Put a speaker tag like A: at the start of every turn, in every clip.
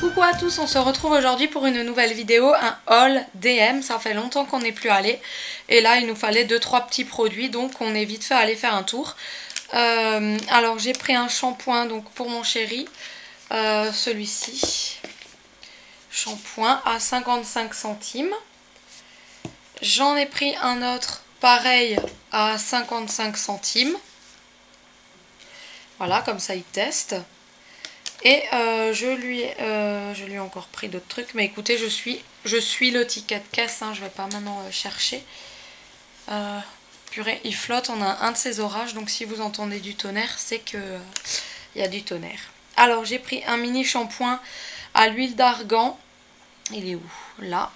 A: Coucou à tous, on se retrouve aujourd'hui pour une nouvelle vidéo, un haul DM, ça fait longtemps qu'on n'est plus allé. Et là il nous fallait 2-3 petits produits donc on est vite fait aller faire un tour. Euh, alors j'ai pris un shampoing donc pour mon chéri, euh, celui-ci, shampoing à 55 centimes. J'en ai pris un autre pareil à 55 centimes. Voilà, comme ça il teste. Et euh, je, lui, euh, je lui ai encore pris d'autres trucs. Mais écoutez, je suis, je suis le ticket de caisse. Hein, je vais pas maintenant chercher. purée, il flotte. On a un de ces orages. Donc si vous entendez du tonnerre, c'est que il y a du tonnerre. Alors j'ai pris un mini shampoing à l'huile d'argan. Il est où? Là.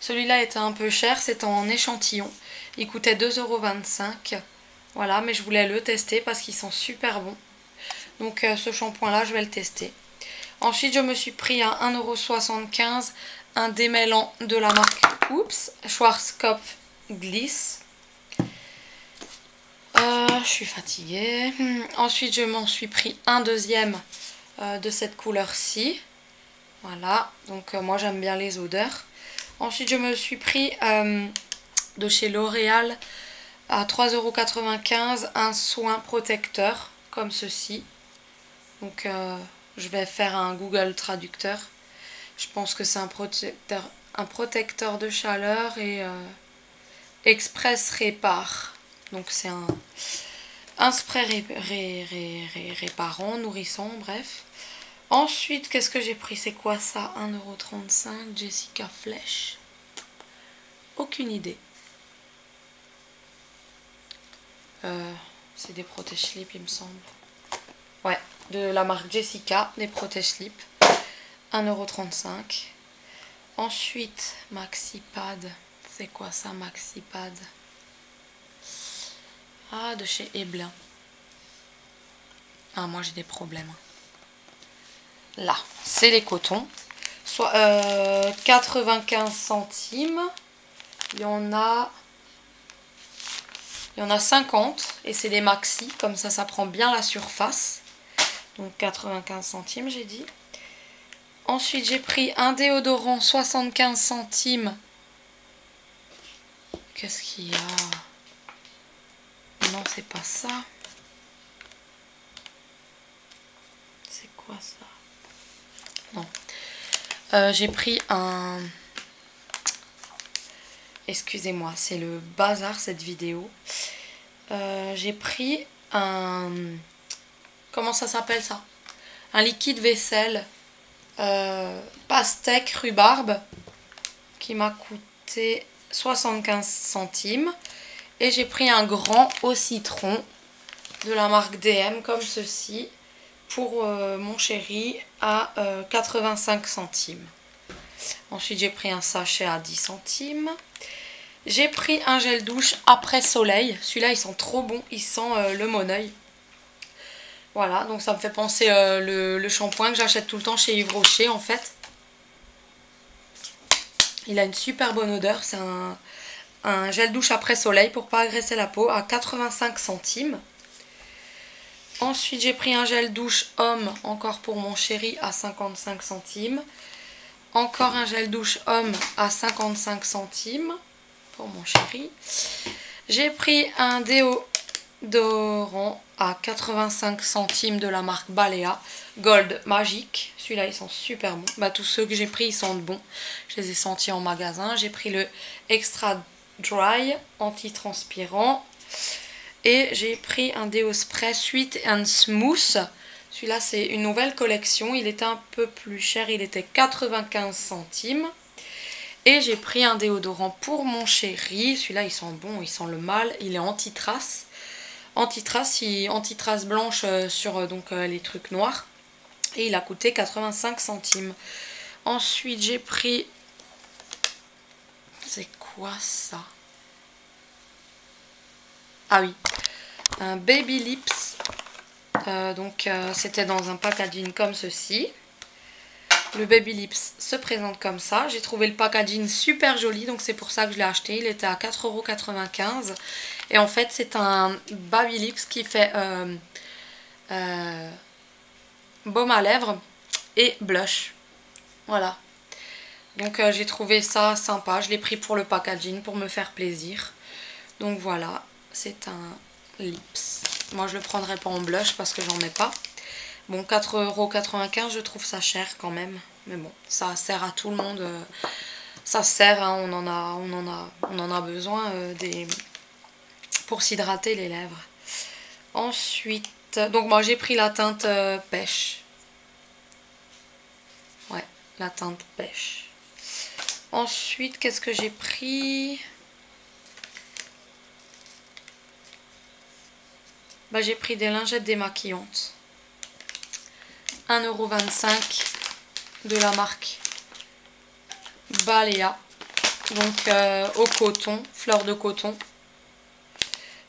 A: Celui-là était un peu cher. C'est en échantillon. Il coûtait 2,25€. Voilà, mais je voulais le tester parce qu'ils sont super bons. Donc euh, ce shampoing là je vais le tester. Ensuite je me suis pris à 1,75€ un démêlant de la marque Oups, Schwarzkopf Gliss. Euh, je suis fatiguée. Hmm, ensuite je m'en suis pris un deuxième euh, de cette couleur-ci. Voilà, donc moi j'aime bien les odeurs. Ensuite je me suis pris de chez L'Oréal à 3,95€ un soin protecteur comme ceci. Donc euh, je vais faire un Google traducteur. Je pense que c'est un protecteur, un protecteur de chaleur et euh, Express Répare. Donc c'est un, un spray réparant, nourrissant, bref. Ensuite, qu'est-ce que j'ai pris? C'est quoi ça? 1,35€ Jessica Flèche. Aucune idée. Euh, c'est des protège-slip, il me semble. Ouais, de la marque Jessica, des protège-slip. 1,35€. Ensuite, MaxiPad. C'est quoi ça, MaxiPad? Ah, de chez Eblin. Ah, moi j'ai des problèmes. Là, c'est les cotons. Soit 95 euh, centimes. Il y en a... Il y en a 50 et c'est des maxi, comme ça ça prend bien la surface. Donc 95 centimes j'ai dit. Ensuite j'ai pris un déodorant 75 centimes. Qu'est-ce qu'il y a? Non c'est pas ça. C'est quoi ça? Non. Euh, j'ai pris un... Excusez-moi, c'est le bazar cette vidéo. Euh, j'ai pris un... Comment ça s'appelle ça? Un liquide vaisselle euh, pastèque rhubarbe qui m'a coûté 75 centimes. Et j'ai pris un grand au citron de la marque DM comme ceci pour euh, mon chéri à 85 centimes. Ensuite j'ai pris un sachet à 10 centimes. J'ai pris un gel douche après soleil. Celui-là, il sent trop bon. Il sent euh, le moneuil. Voilà, donc ça me fait penser euh, le, shampoing que j'achète tout le temps chez Yves Rocher, en fait. Il a une super bonne odeur. C'est un, un gel douche après soleil pour pas agresser la peau à 85 centimes. Ensuite, j'ai pris un gel douche homme, encore pour mon chéri, à 55 centimes. Encore un gel douche homme à 55 centimes mon chéri. J'ai pris un déodorant à 85 centimes de la marque Balea Gold Magic. Celui-là, ils sont super bons. Bah, tous ceux que j'ai pris, ils sentent bons. Je les ai sentis en magasin. J'ai pris le Extra Dry anti-transpirant. Et j'ai pris un déo spray Sweet and Smooth. Celui-là, c'est une nouvelle collection. Il était un peu plus cher. Il était 95 centimes. Et j'ai pris un déodorant pour mon chéri. Celui-là, il sent bon, il sent le mal. Il est anti-trace. Anti-trace, anti-trace blanche euh, sur euh, donc euh, les trucs noirs. Et il a coûté 85 centimes. Ensuite, j'ai pris... Ça? Ah oui. Un Baby Lips. donc, c'était dans un packaging comme ceci. Le Baby Lips se présente comme ça. J'ai trouvé le packaging super joli, donc c'est pour ça que je l'ai acheté. Il était à 4,95€. Et en fait, c'est un Baby Lips qui fait euh, euh, baume à lèvres et blush. Voilà. Donc euh, j'ai trouvé ça sympa. Je l'ai pris pour le packaging, pour me faire plaisir. Donc voilà, c'est un lips. Moi je le prendrai pas en blush parce que j'en mets pas. Bon 4,95€ je trouve ça cher quand même. Mais bon, ça sert à tout le monde. Euh, ça sert, hein, on, en a, on, en a, on en a besoin euh, des... pour s'hydrater les lèvres. Ensuite, donc moi j'ai pris la teinte pêche. Ouais, la teinte pêche. Ensuite, qu'est-ce que j'ai pris? Bah, J'ai pris des lingettes démaquillantes. 1,25€ de la marque Balea. Donc euh, au coton, fleur de coton.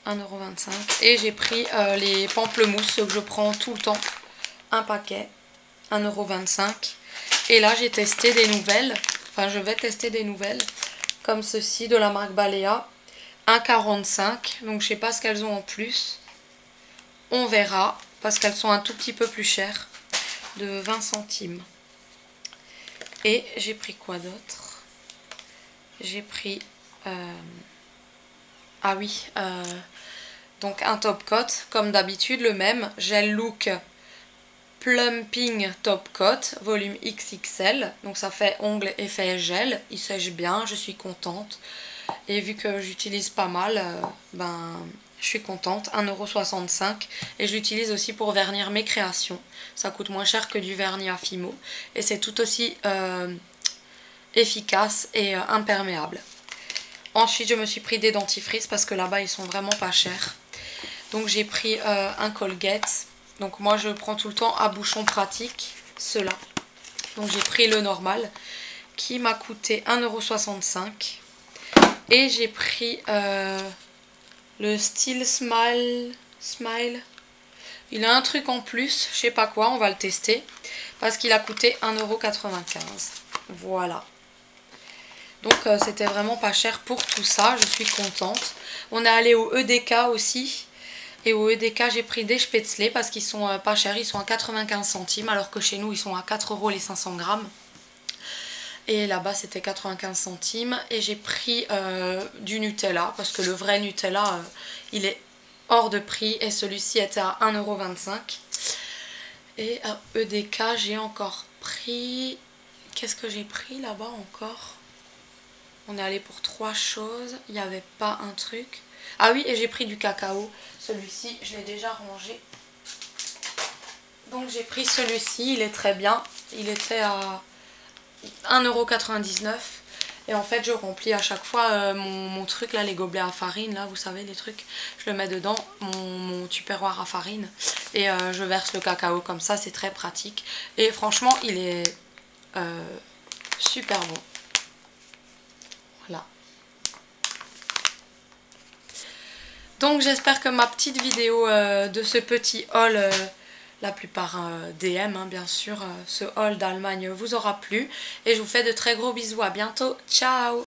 A: 1,25€. Et j'ai pris euh, les pamplemousses que je prends tout le temps. Un paquet. 1,25€. Et là j'ai testé des nouvelles. Enfin, je vais tester des nouvelles, comme ceci de la marque Balea. 1,45. Donc, je sais pas ce qu'elles ont en plus. On verra, parce qu'elles sont un tout petit peu plus chères. De 20 centimes. Et j'ai pris quoi d'autre? J'ai pris... Euh, ah oui, euh, donc un top coat, comme d'habitude, le même. Gel Look Plumping Top Coat, volume XXL. Donc ça fait ongle effet gel. Il sèche bien, je suis contente. Et vu que j'utilise pas mal, euh, ben je suis contente. 1,65€ et je l'utilise aussi pour vernir mes créations. Ça coûte moins cher que du vernis à Fimo. Et c'est tout aussi euh, efficace et euh, imperméable. Ensuite je me suis pris des dentifrices parce que là-bas ils sont vraiment pas chers. Donc j'ai pris un Colgate donc moi je prends tout le temps à bouchon pratique, cela. Donc j'ai pris le normal qui m'a coûté 1,65€. Et j'ai pris euh, le Style Smile. Smile. Il a un truc en plus, je sais pas quoi, on va le tester. Parce qu'il a coûté 1,95€. Voilà. Donc euh, c'était vraiment pas cher pour tout ça, je suis contente. On est allé au EDK aussi. Et au EDK, j'ai pris des spätzle parce qu'ils sont euh, pas chers, ils sont à 95 centimes, alors que chez nous, ils sont à 4 euros les 500 grammes. Et là-bas, c'était 95 centimes. Et j'ai pris euh, du Nutella, parce que le vrai Nutella, euh, il est hors de prix. Et celui-ci était à 1,25€. Et à EDK, j'ai encore pris... Qu'est-ce que j'ai pris là-bas encore? On est allé pour trois choses. Il n'y avait pas un truc. Ah oui, et j'ai pris du cacao. Celui-ci, je l'ai déjà rangé. Donc j'ai pris celui-ci, il est très bien. Il était à 1,99€. Et en fait, je remplis à chaque fois euh, mon, truc, là, les gobelets à farine, là, vous savez, les trucs. Je le mets dedans, mon, mon tupperware à farine. Et euh, je verse le cacao comme ça, c'est très pratique. Et franchement, il est euh, super bon. Voilà. Donc j'espère que ma petite vidéo euh, de ce petit haul, euh, la plupart euh, DM hein, bien sûr, ce haul d'Allemagne vous aura plu. Et je vous fais de très gros bisous, à bientôt, ciao